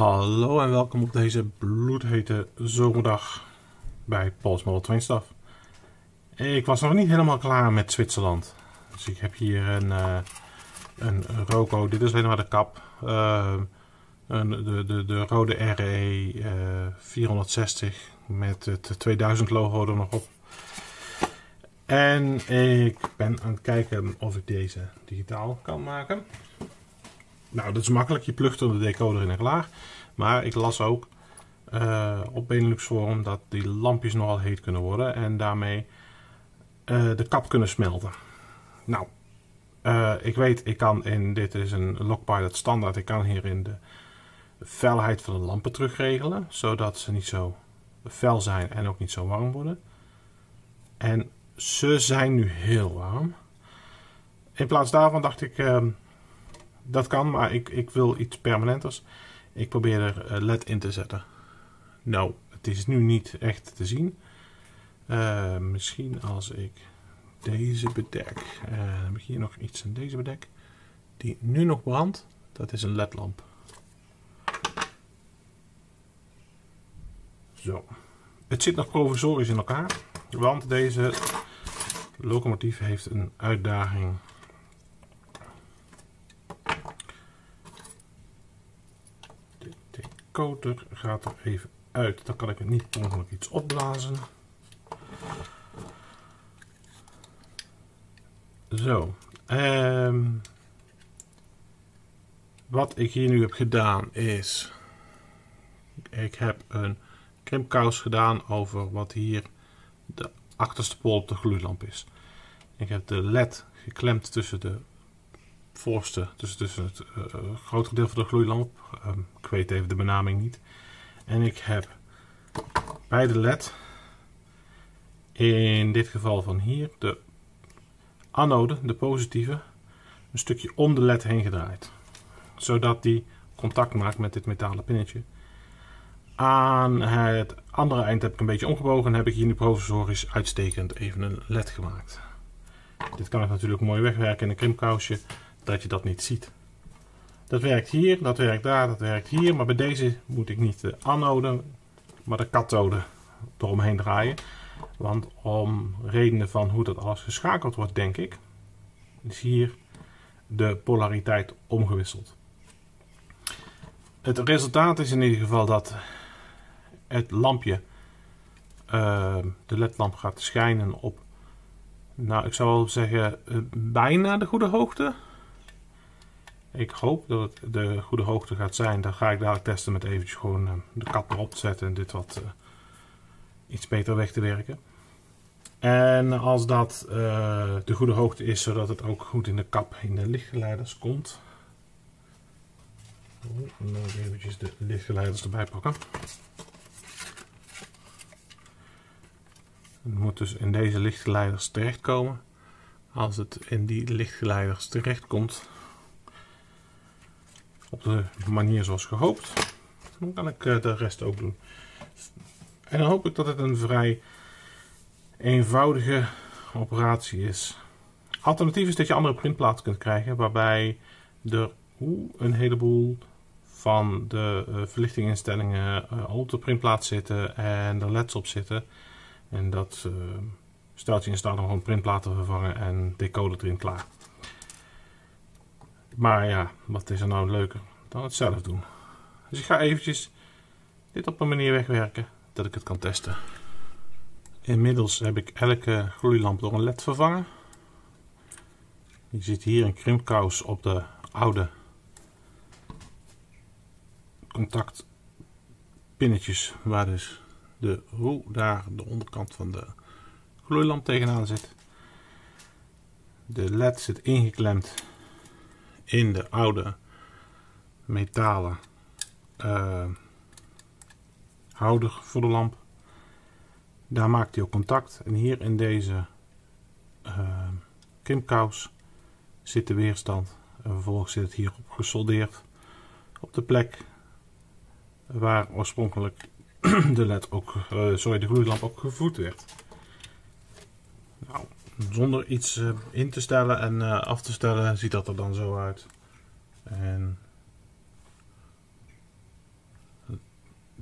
Hallo en welkom op deze bloedhete zomerdag bij Paul's Model Train Stuff. Ik was nog niet helemaal klaar met Zwitserland. Dus ik heb hier een, uh, een Roco, dit is alleen maar de kap. Uh, een, de, de, de rode RE uh, 460 met het 2000 logo er nog op. En ik ben aan het kijken of ik deze digitaal kan maken. Nou, dat is makkelijk. Je plugt er de decoder in en klaar. Maar ik las ook uh, op Benelux Forum dat die lampjes nogal heet kunnen worden. En daarmee uh, de kap kunnen smelten. Nou, uh, ik weet, ik kan in, dit is een Lockpilot standaard. Ik kan hierin de felheid van de lampen terugregelen. Zodat ze niet zo fel zijn en ook niet zo warm worden. En ze zijn nu heel warm. In plaats daarvan dacht ik, uh, dat kan, maar ik, ik wil iets permanenters. Ik probeer er uh, LED in te zetten. Nou, het is nu niet echt te zien. Uh, misschien als ik deze bedek. Uh, heb ik hier nog iets in deze bedek. Die nu nog brandt. Dat is een LED-lamp. Zo. Het zit nog provisorisch in elkaar. Want deze locomotief heeft een uitdaging. De decoder gaat er even uit. Dan kan ik het niet ongeluk iets opblazen. Zo. Um, wat ik hier nu heb gedaan is... Ik heb een krimpkous gedaan over wat hier de achterste pol op de gloeilamp is. Ik heb de led geklemd tussen de voorste, tussen, tussen het uh, grote deel van de gloeilamp. Um, ik weet even de benaming niet. En ik heb bij de led, in dit geval van hier, de anode, de positieve, een stukje om de led heen gedraaid. Zodat die contact maakt met dit metalen pinnetje. Aan het andere eind heb ik een beetje omgebogen en heb ik hier nu provisorisch uitstekend even een led gemaakt. Dit kan ik natuurlijk mooi wegwerken in een krimpkousje, dat je dat niet ziet. Dat werkt hier, dat werkt daar, dat werkt hier, maar bij deze moet ik niet de anode, maar de kathode eromheen draaien. Want om redenen van hoe dat alles geschakeld wordt, denk ik, is hier de polariteit omgewisseld. Het resultaat is in ieder geval dat het lampje, uh, de ledlamp gaat schijnen op, nou ik zou wel zeggen, uh, bijna de goede hoogte. Ik hoop dat het de goede hoogte gaat zijn. Dan ga ik dadelijk testen met eventjes gewoon uh, de kap erop te zetten en dit wat iets beter weg te werken. En als dat de goede hoogte is, zodat het ook goed in de kap in de lichtgeleiders komt. Oh, nog eventjes de lichtgeleiders erbij pakken. Het moet dus in deze lichtgeleiders terechtkomen. Als het in die lichtgeleiders terechtkomt, op de manier zoals gehoopt, dan kan ik eh, de rest ook doen. En dan hoop ik dat het een vrij eenvoudige operatie is. Alternatief is dat je andere printplaten kunt krijgen, waarbij er een heleboel van de uh, verlichtinginstellingen al op de printplaat zitten en er leds op zitten. En dat stelt je in staat om gewoon printplaten te vervangen en decoder erin klaar. Maar ja, wat is er nou leuker dan het zelf doen. Dus ik ga eventjes dit op een manier wegwerken dat ik het kan testen. Inmiddels heb ik elke gloeilamp door een led vervangen. Je ziet hier een krimpkous op de oude contactpinnetjes waar dus de hoe daar de onderkant van de gloeilamp tegenaan zit. De led zit ingeklemd in de oude metalen uh, houder voor de lamp. Daar maakt hij ook contact. En hier in deze uh, krimpkous zit de weerstand. En vervolgens zit het hierop gesoldeerd op de plek waar oorspronkelijk de led ook, uh, sorry, de gloeilamp ook gevoed werd. Nou, zonder iets uh, in te stellen en uh, af te stellen ziet dat er dan zo uit. En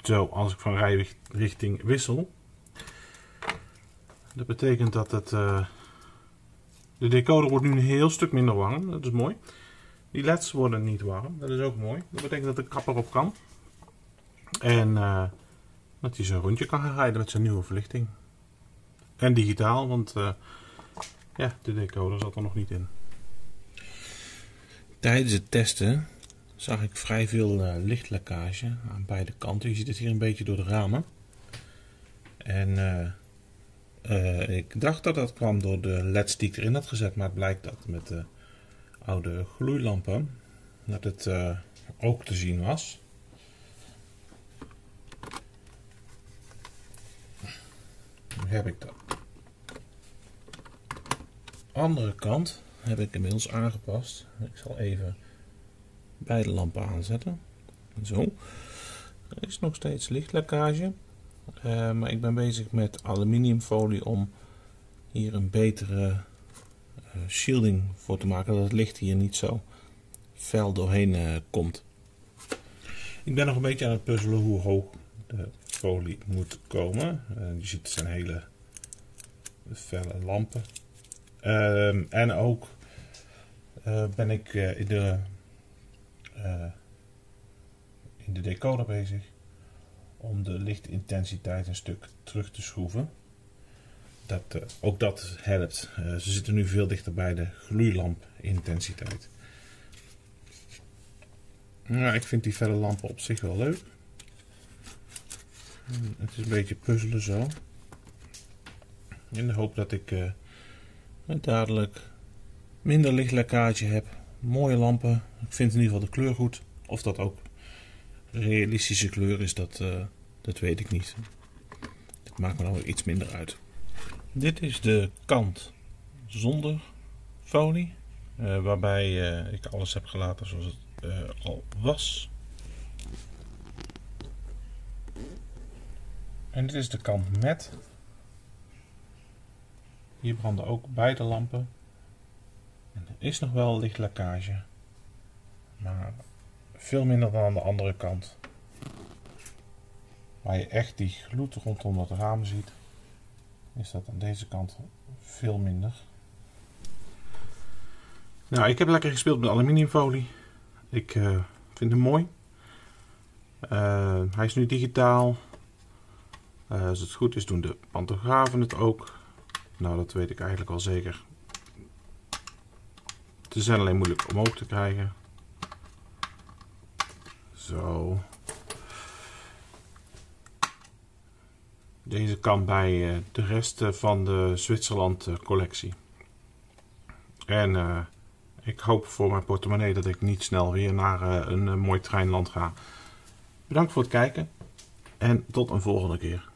zo als ik van rijrichting wissel. Dat betekent dat het, uh, de decoder wordt nu een heel stuk minder warm. Dat is mooi. Die leds worden niet warm. Dat is ook mooi. Dat betekent dat de kapper op kan. En dat hij zijn rondje kan gaan rijden met zijn nieuwe verlichting. En digitaal, want ja, de decoder zat er nog niet in. Tijdens het testen zag ik vrij veel uh, lichtlekkage aan beide kanten. Je ziet het hier een beetje door de ramen. En uh, ik dacht dat dat kwam door de leds die ik erin had gezet, maar het blijkt dat met de oude gloeilampen dat het ook te zien was. heb ik dat. Andere kant heb ik inmiddels aangepast. Ik zal even beide lampen aanzetten. Zo. Er is nog steeds lichtlekkage. Uh, maar ik ben bezig met aluminiumfolie om hier een betere uh, shielding voor te maken. Dat het licht hier niet zo fel doorheen uh, komt. Ik ben nog een beetje aan het puzzelen hoe hoog de folie moet komen. je ziet het zijn hele felle lampen. Ehm, en ook ben ik in de uh, in de decoder bezig om de lichtintensiteit een stuk terug te schroeven. Dat, ook dat helpt. Ze zitten nu veel dichter bij de gloeilampintensiteit. Nou, ik vind die felle lampen op zich wel leuk. Het is een beetje puzzelen zo. In de hoop dat ik dadelijk minder lichtlekkage heb mooie lampen. Ik vind in ieder geval de kleur goed. Of dat ook realistische kleur is, dat, uh, dat weet ik niet. Het maakt me dan iets minder uit. Dit is de kant zonder folie. Uh, waarbij uh, ik alles heb gelaten zoals het al was. En dit is de kant met. Hier branden ook beide lampen er is nog wel licht lekkage. Maar veel minder dan aan de andere kant. Waar je echt die gloed rondom dat raam ziet. Is dat aan deze kant veel minder. Nou, ik heb lekker gespeeld met aluminiumfolie. Ik uh, vind hem mooi. Uh, hij is nu digitaal. Uh, als het goed is doen de pantografen het ook. Nou, dat weet ik eigenlijk al zeker. Ze zijn alleen moeilijk omhoog te krijgen. Zo. Deze kan bij eh, de rest van de Zwitserland eh, collectie. En ik hoop voor mijn portemonnee dat ik niet snel weer naar een mooi treinland ga. Bedankt voor het kijken en tot een volgende keer.